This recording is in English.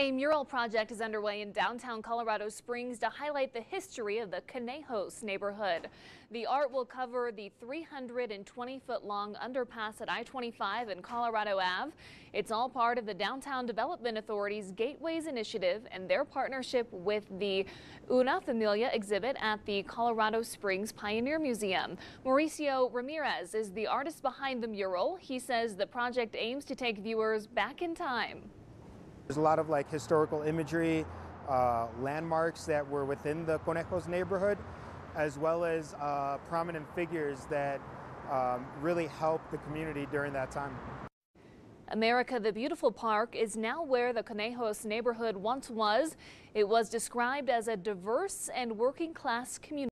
A mural project is underway in downtown Colorado Springs to highlight the history of the Conejos neighborhood. The art will cover the 320 foot long underpass at I-25 and Colorado Ave. It's all part of the Downtown Development Authority's Gateways Initiative and their partnership with the Una Familia exhibit at the Colorado Springs Pioneer Museum. Mauricio Ramirez is the artist behind the mural. He says the project aims to take viewers back in time. There's a lot of like historical imagery, uh, landmarks that were within the Conejos neighborhood, as well as uh, prominent figures that um, really helped the community during that time. America the Beautiful Park is now where the Conejos neighborhood once was. It was described as a diverse and working class community.